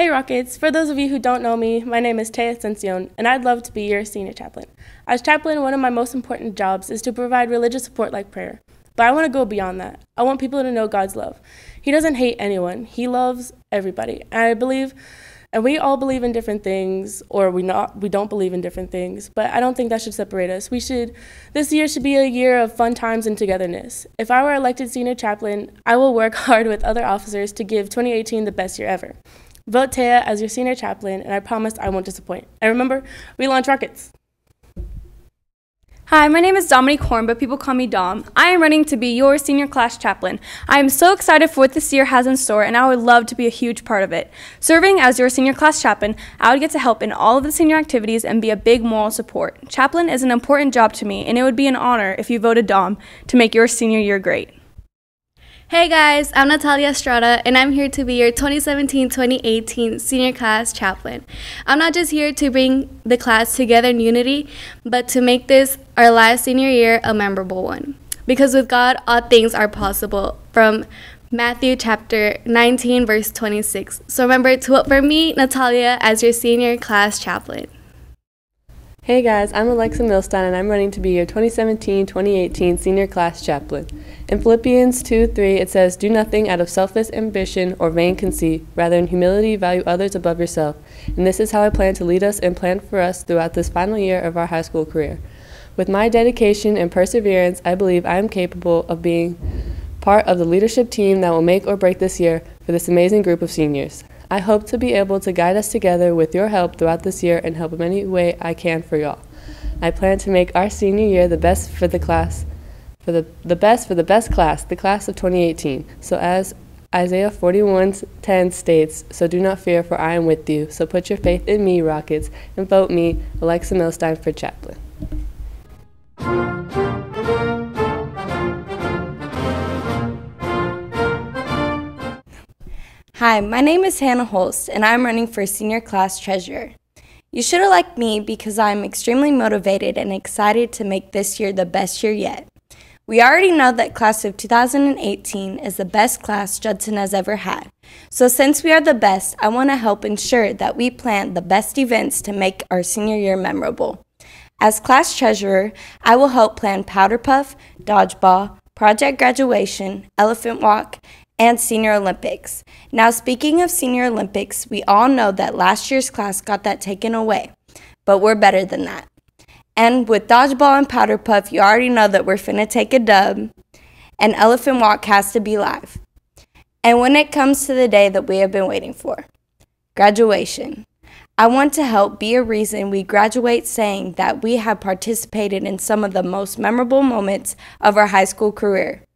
Hey Rockets! For those of you who don't know me, my name is Taya Ascension, and I'd love to be your senior chaplain. As chaplain, one of my most important jobs is to provide religious support like prayer. But I want to go beyond that. I want people to know God's love. He doesn't hate anyone, He loves everybody. And I believe, and we all believe in different things, or we not we don't believe in different things. But I don't think that should separate us. We should. This year should be a year of fun times and togetherness. If I were elected senior chaplain, I will work hard with other officers to give 2018 the best year ever. Vote Taya as your senior chaplain, and I promise I won't disappoint. And remember, we launch rockets. Hi, my name is Dominique Horn, but people call me Dom. I am running to be your senior class chaplain. I am so excited for what this year has in store, and I would love to be a huge part of it. Serving as your senior class chaplain, I would get to help in all of the senior activities and be a big moral support. Chaplain is an important job to me, and it would be an honor if you voted Dom to make your senior year great. Hey guys, I'm Natalia Estrada, and I'm here to be your 2017 2018 senior class chaplain. I'm not just here to bring the class together in unity, but to make this our last senior year a memorable one. Because with God, all things are possible. From Matthew chapter 19, verse 26. So remember to vote for me, Natalia, as your senior class chaplain. Hey guys, I'm Alexa Milstein and I'm running to be your 2017 2018 senior class chaplain. In Philippians 2 3, it says, Do nothing out of selfish ambition or vain conceit, rather, in humility, value others above yourself. And this is how I plan to lead us and plan for us throughout this final year of our high school career. With my dedication and perseverance, I believe I am capable of being part of the leadership team that will make or break this year for this amazing group of seniors. I hope to be able to guide us together with your help throughout this year and help in any way I can for y'all. I plan to make our senior year the best for the class, for the, the best for the best class, the class of 2018. So as Isaiah 41:10 states, "So do not fear, for I am with you. So put your faith in me, Rockets, and vote me, Alexa Milstein, for chaplain." Hi, my name is Hannah Holst, and I'm running for senior class treasurer. You should elect me because I'm extremely motivated and excited to make this year the best year yet. We already know that class of 2018 is the best class Judson has ever had. So since we are the best, I want to help ensure that we plan the best events to make our senior year memorable. As class treasurer, I will help plan Powder Puff, Dodgeball, Project Graduation, Elephant Walk, and Senior Olympics. Now, speaking of Senior Olympics, we all know that last year's class got that taken away, but we're better than that. And with Dodgeball and Powder Puff, you already know that we're finna take a dub, and Elephant Walk has to be live. And when it comes to the day that we have been waiting for, graduation. I want to help be a reason we graduate saying that we have participated in some of the most memorable moments of our high school career.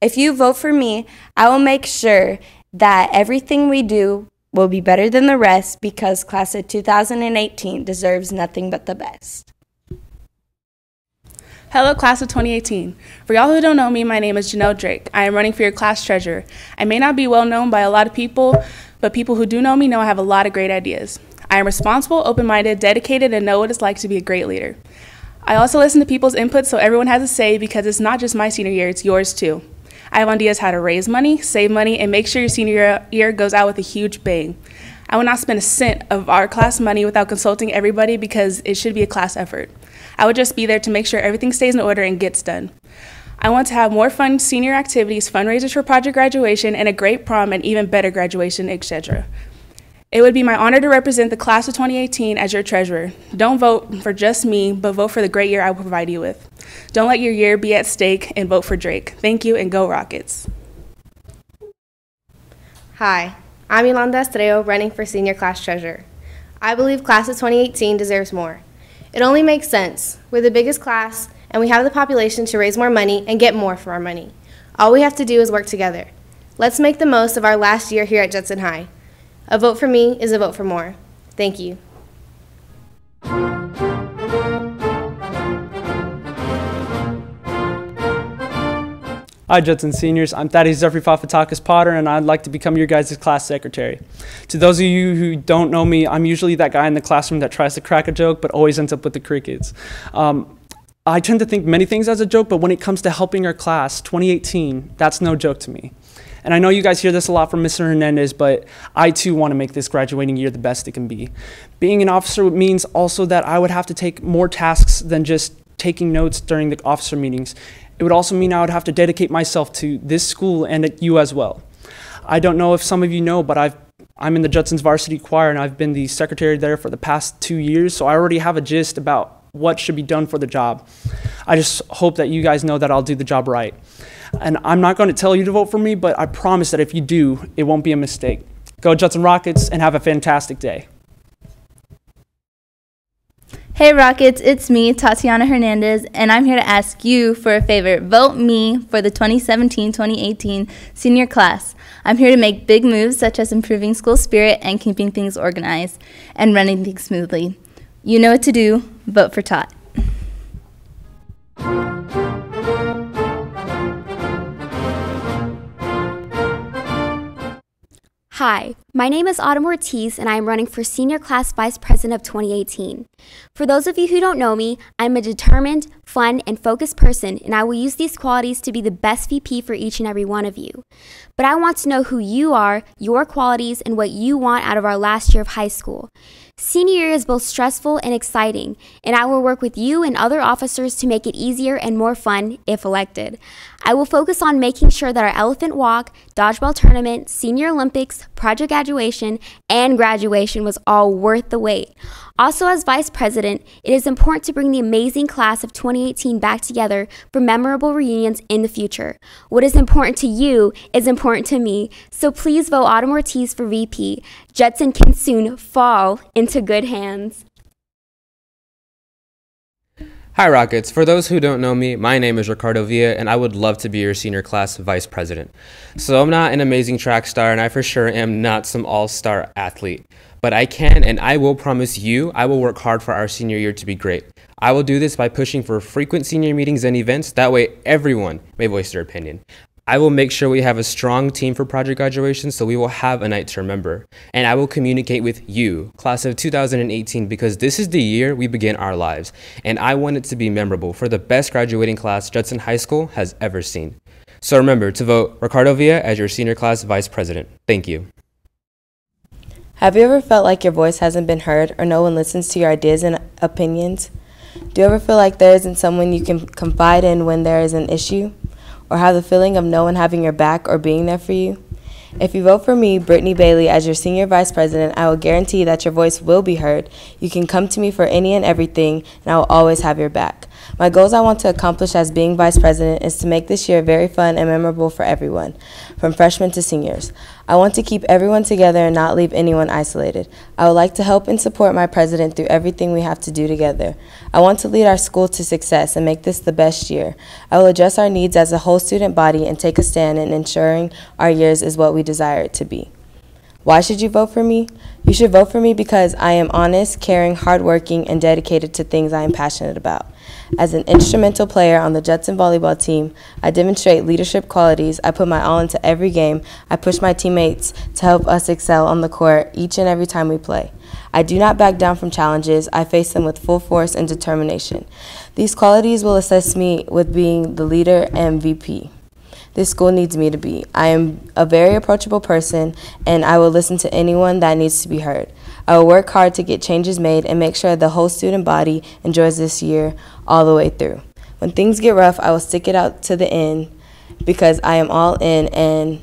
If you vote for me, I will make sure that everything we do will be better than the rest because class of 2018 deserves nothing but the best. Hello, class of 2018. For y'all who don't know me, my name is Janelle Drake. I am running for your class treasurer. I may not be well known by a lot of people, but people who do know me know I have a lot of great ideas. I am responsible, open minded, dedicated, and know what it's like to be a great leader. I also listen to people's input so everyone has a say because it's not just my senior year, it's yours too. I have ideas how to raise money, save money, and make sure your senior year goes out with a huge bang. I will not spend a cent of our class money without consulting everybody because it should be a class effort. I would just be there to make sure everything stays in order and gets done. I want to have more fun senior activities, fundraisers for project graduation, and a great prom and even better graduation, etc. It would be my honor to represent the class of 2018 as your treasurer. Don't vote for just me, but vote for the great year I will provide you with. Don't let your year be at stake and vote for Drake. Thank you and go Rockets. Hi, I'm Yolanda Estrella running for senior class treasurer. I believe class of 2018 deserves more. It only makes sense. We're the biggest class and we have the population to raise more money and get more for our money. All we have to do is work together. Let's make the most of our last year here at Judson High. A vote for me is a vote for more. Thank you. Hi, Judson seniors. I'm Thaddeus Zephyr Fafatakis Potter, and I'd like to become your guys' class secretary. To those of you who don't know me, I'm usually that guy in the classroom that tries to crack a joke but always ends up with the crickets. Um, I tend to think many things as a joke, but when it comes to helping our class, 2018, that's no joke to me. And I know you guys hear this a lot from Mr. Hernandez, but I too want to make this graduating year the best it can be. Being an officer means also that I would have to take more tasks than just taking notes during the officer meetings. It would also mean I would have to dedicate myself to this school and you as well. I don't know if some of you know, but I've I'm in the Judson's varsity choir and I've been the secretary there for the past two years, so I already have a gist about what should be done for the job. I just hope that you guys know that I'll do the job right. And I'm not going to tell you to vote for me, but I promise that if you do, it won't be a mistake. Go Judson Rockets and have a fantastic day. Hey Rockets, it's me, Tatiana Hernandez, and I'm here to ask you for a favor. Vote me for the 2017 2018 senior class. I'm here to make big moves such as improving school spirit and keeping things organized and running things smoothly. You know what to do, vote for Tot. Hi, my name is Autumn Ortiz, and I am running for Senior Class Vice President of 2018. For those of you who don't know me, I'm a determined, fun, and focused person, and I will use these qualities to be the best VP for each and every one of you. But I want to know who you are, your qualities, and what you want out of our last year of high school. Senior year is both stressful and exciting, and I will work with you and other officers to make it easier and more fun if elected. I will focus on making sure that our elephant walk, dodgeball tournament, senior Olympics, project graduation, and graduation was all worth the wait. Also, as Vice President, it is important to bring the amazing class of 2018 back together for memorable reunions in the future. What is important to you is important to me, so please vote Autumn Ortiz for VP. Judson can soon fall into good hands. Hi, Rockets. For those who don't know me, my name is Ricardo Villa, and I would love to be your senior class vice president. So, I'm not an amazing track star, and I for sure am not some all star athlete. But I can and I will promise you, I will work hard for our senior year to be great. I will do this by pushing for frequent senior meetings and events. That way, everyone may voice their opinion. I will make sure we have a strong team for project graduation so we will have a night to remember. And I will communicate with you, class of 2018, because this is the year we begin our lives. And I want it to be memorable for the best graduating class Judson High School has ever seen. So remember to vote Ricardo Villa as your senior class vice president. Thank you. Have you ever felt like your voice hasn't been heard or no one listens to your ideas and opinions? Do you ever feel like there isn't someone you can confide in when there is an issue? Or have the feeling of no one having your back or being there for you? If you vote for me, Brittany Bailey, as your senior vice president, I will guarantee that your voice will be heard. You can come to me for any and everything, and I will always have your back. My goals I want to accomplish as being vice president is to make this year very fun and memorable for everyone, from freshmen to seniors. I want to keep everyone together and not leave anyone isolated. I would like to help and support my president through everything we have to do together. I want to lead our school to success and make this the best year. I will address our needs as a whole student body and take a stand in ensuring our years is what we desire it to be. Why should you vote for me? You should vote for me because I am honest, caring, hardworking, and dedicated to things I am passionate about. As an instrumental player on the Judson volleyball team, I demonstrate leadership qualities. I put my all into every game. I push my teammates to help us excel on the court each and every time we play. I do not back down from challenges. I face them with full force and determination. These qualities will assist me with being the leader and VP this school needs me to be. I am a very approachable person, and I will listen to anyone that needs to be heard. I will work hard to get changes made and make sure the whole student body enjoys this year all the way through. When things get rough, I will stick it out to the end because I am all in and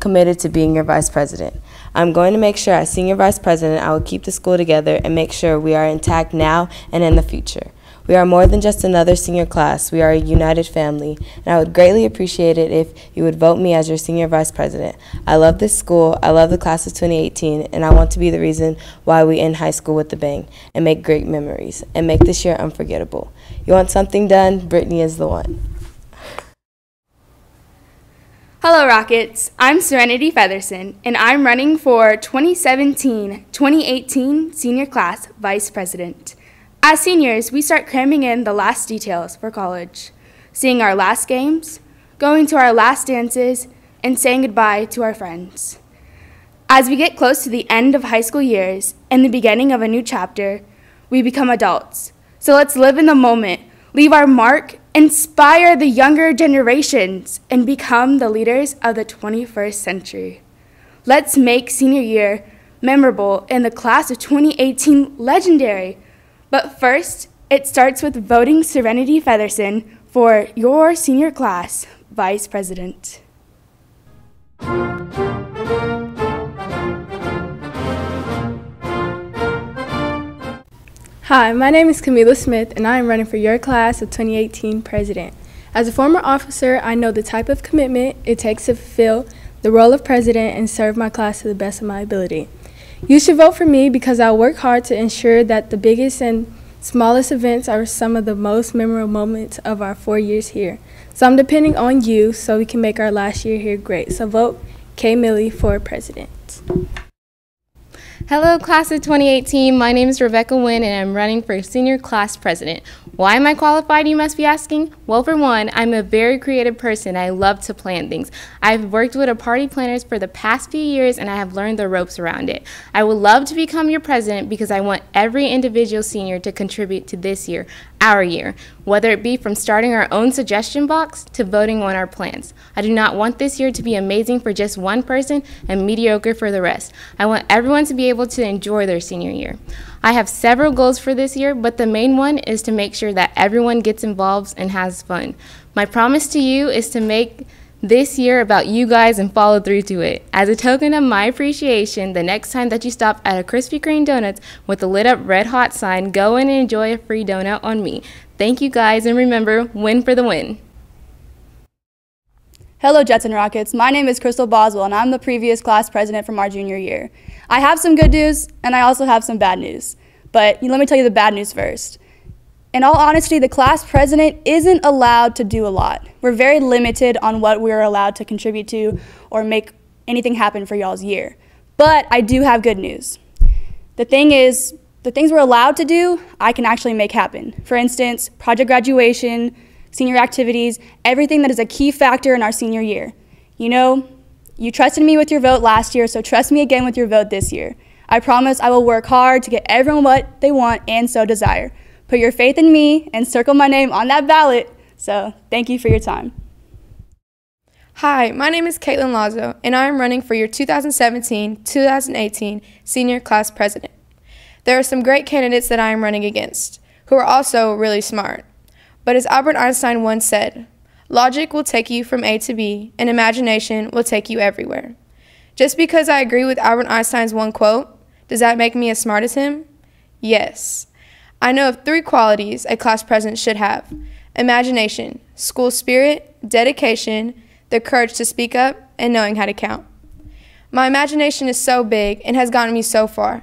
committed to being your vice president. I'm going to make sure as senior vice president, I will keep the school together and make sure we are intact now and in the future. We are more than just another senior class. We are a united family, and I would greatly appreciate it if you would vote me as your senior vice president. I love this school, I love the class of 2018, and I want to be the reason why we end high school with a bang and make great memories and make this year unforgettable. You want something done? Brittany is the one. Hello, Rockets. I'm Serenity Featherson, and I'm running for 2017 2018 Senior Class Vice President. As seniors, we start cramming in the last details for college, seeing our last games, going to our last dances, and saying goodbye to our friends. As we get close to the end of high school years and the beginning of a new chapter, we become adults. So let's live in the moment. leave our mark, inspire the younger generations, and become the leaders of the 21st century. Let's make senior year memorable and the class of 2018 legendary. But first, it starts with voting Serenity Featherson for your senior class vice president. Hi, my name is Camila Smith, and I am running for your class of 2018 president. As a former officer, I know the type of commitment it takes to fulfill the role of president and serve my class to the best of my ability. You should vote for me because I'll work hard to ensure that the biggest and smallest events are some of the most memorable moments of our four years here. So I'm depending on you so we can make our last year here great. So vote Kay Millie for president. Hello, class of 2018. My name is Rebecca Wynn, and I'm running for senior class president. Why am I qualified, you must be asking? Well, for one, I'm a very creative person. I love to plan things. I've worked with a party planners for the past few years, and I have learned the ropes around it. I would love to become your president because I want every individual senior to contribute to this year, our year, whether it be from starting our own suggestion box to voting on our plans. I do not want this year to be amazing for just one person and mediocre for the rest. I want everyone to be able to enjoy their senior year. I have several goals for this year, but the main one is to make sure that everyone gets involved and has fun. My promise to you is to make this year about you guys and follow through to it. As a token of my appreciation, the next time that you stop at a Krispy Kreme Donuts with a lit up red hot sign, go in and enjoy a free donut on me. Thank you guys, and remember, Wynn for the win. Hello, Jets and Rockets. My name is Crystal Boswell, and I'm the previous class president from our junior year. I have some good news, and I also have some bad news. But let me tell you the bad news first. In all honesty, the class president isn't allowed to do a lot. We're very limited on what we're allowed to contribute to or make anything happen for y'all's year. But I do have good news. The thing is, the things we're allowed to do, I can actually make happen. For instance, project graduation, senior activities, everything that is a key factor in our senior year. You know, you trusted me with your vote last year, so trust me again with your vote this year. I promise I will work hard to get everyone what they want and so desire. Put your faith in me and circle my name on that ballot. So, thank you for your time. Hi, my name is Caitlin Lazo, and I am running for your 2017 2018 Senior Class President. There are some great candidates that I am running against, who are also really smart. But as Albert Einstein once said, logic will take you from A to B, and imagination will take you everywhere. Just because I agree with Albert Einstein's one quote, does that make me as smart as him? Yes. I know of three qualities a class president should have imagination, school spirit, dedication, the courage to speak up, and knowing how to count. My imagination is so big and has gotten me so far.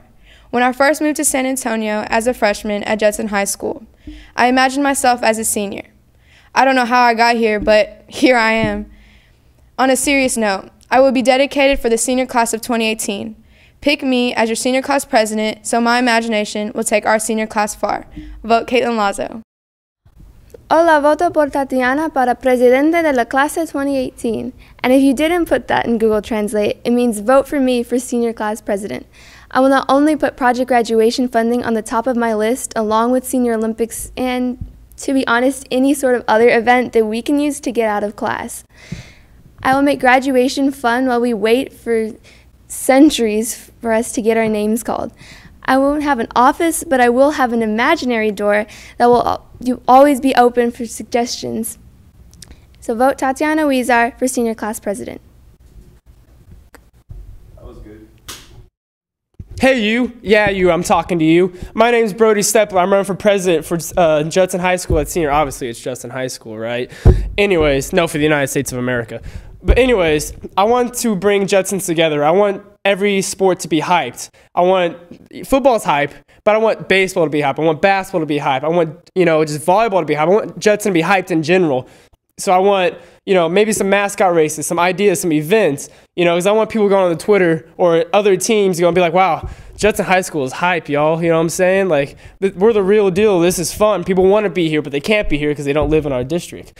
When I first moved to San Antonio as a freshman at Judson High School, I imagined myself as a senior. I don't know how I got here, but here I am. On a serious note, I will be dedicated for the senior class of 2018. Pick me as your senior class president so my imagination will take our senior class far. Vote Caitlin Lazo. Hola, voto por Tatiana para presidente de la clase 2018. And if you didn't put that in Google Translate, it means vote for me for senior class president. I will not only put project graduation funding on the top of my list, along with Senior Olympics and, to be honest, any sort of other event that we can use to get out of class. I will make graduation fun while we wait for centuries for us to get our names called. I won't have an office, but I will have an imaginary door that will always be open for suggestions. So vote Tatiana Huizar for senior class president. That was good. Hey, you. Yeah, you. I'm talking to you. My name's Brody Stepler. I'm running for president for uh, Judson High School at senior. Obviously, it's Judson High School, right? Anyways, no, for the United States of America. But, anyways, I want to bring Judsons together. I want every sport to be hyped. I want football's hype, but I want baseball to be hype. I want basketball to be hype. I want, you know, just volleyball to be hype. I want Judson to be hyped in general. So I want, you know, maybe some mascot races, some ideas, some events, you know, because I want people going on the Twitter or other teams going to be like, wow, Judson High School is hype, y'all. You know what I'm saying? Like, we're the real deal. This is fun. People want to be here, but they can't be here because they don't live in our district.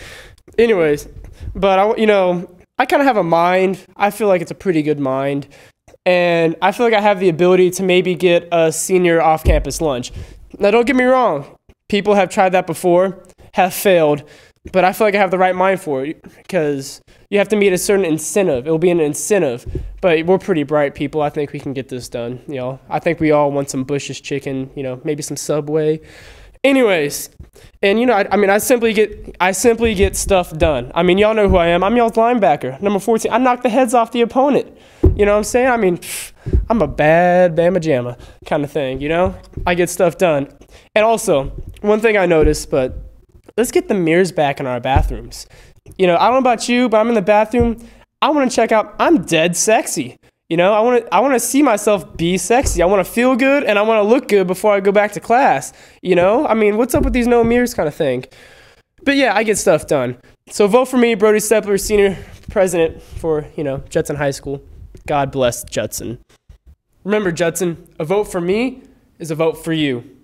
Anyways, but I, you know, I kind of have a mind. I feel like it's a pretty good mind. And I feel like I have the ability to maybe get a senior off campus lunch. Now, don't get me wrong, people have tried that before have failed, but I feel like I have the right mind for it because you have to meet a certain incentive. It will be an incentive, but we're pretty bright people. I think we can get this done. You know, I think we all want some Bush's chicken. You know, maybe some Subway. Anyways, and you know, I, I, mean, I simply get, I simply get stuff done. I mean, y'all know who I am. I'm y'all's linebacker, number 14. I knock the heads off the opponent. You know what I'm saying? I mean, pff, I'm a bad Bama Jamma kind of thing. You know, I get stuff done. And also, one thing I noticed, but let's get the mirrors back in our bathrooms. You know, I don't know about you, but I'm in the bathroom. I want to check out. I'm dead sexy. You know, I want to I want to see myself be sexy. I want to feel good and I want to look good before I go back to class. You know, I mean, what's up with these no mirrors kind of thing? But yeah, I get stuff done. So vote for me, Brody Stepler, senior president for you know Judson High School. God bless Judson. Remember, Judson, a vote for me is a vote for you.